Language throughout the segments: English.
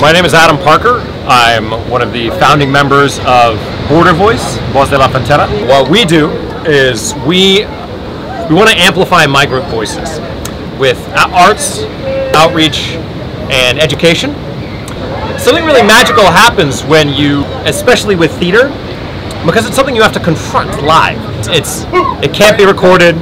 My name is Adam Parker. I'm one of the founding members of Border Voice, Voz de la Frontera. What we do is we we want to amplify migrant voices with arts, outreach, and education. Something really magical happens when you, especially with theater, because it's something you have to confront live. It's it can't be recorded,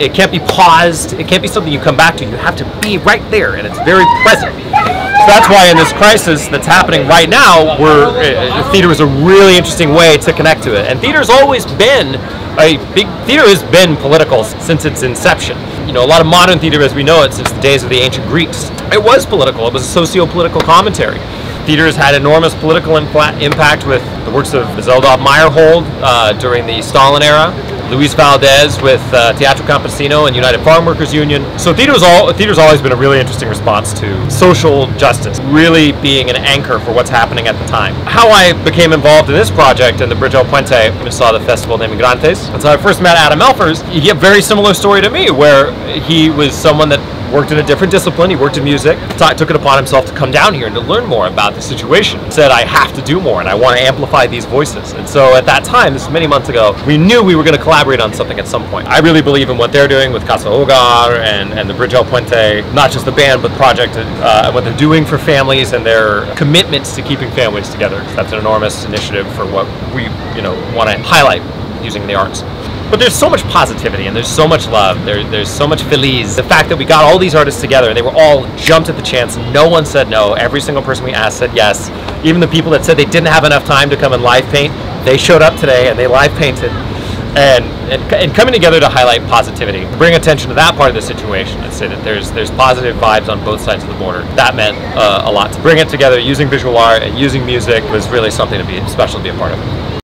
it can't be paused, it can't be something you come back to. You have to be right there, and it's very present. So that's why in this crisis that's happening right now, we're, uh, theater is a really interesting way to connect to it. And theater's always been a big theater has been political since its inception. You know, a lot of modern theater as we know it since the days of the ancient Greeks. It was political. It was a socio-political commentary. Theater has had enormous political impact with the works of Vsevolod Meyerhold uh, during the Stalin era, Luis Valdez with uh, Teatro Campesino and United Farm Workers Union. So theater's all theater's always been a really interesting response to social justice, really being an anchor for what's happening at the time. How I became involved in this project and the Bridge El Puente, I saw the Festival de Migrantes. That's how I first met Adam Elfers. He had a very similar story to me, where he was someone that worked in a different discipline. He worked in music. Took it upon himself to come down here and to learn more about the situation. Said, I have to do more and I want to amplify these voices. And so at that time, this is many months ago, we knew we were going to collaborate on something at some point. I really believe in what they're doing with Casa Hogar and, and the Bridge El Puente, not just the band, but the project, uh, what they're doing for families and their commitments to keeping families together. That's an enormous initiative for what we, you know, want to highlight using the arts. But there's so much positivity and there's so much love. There, there's so much feliz. The fact that we got all these artists together and they were all jumped at the chance. No one said no. Every single person we asked said yes. Even the people that said they didn't have enough time to come and live paint, they showed up today and they live painted. And, and, and coming together to highlight positivity, bring attention to that part of the situation, and say that there's there's positive vibes on both sides of the border. That meant uh, a lot. To bring it together using visual art and using music was really something to be special to be a part of.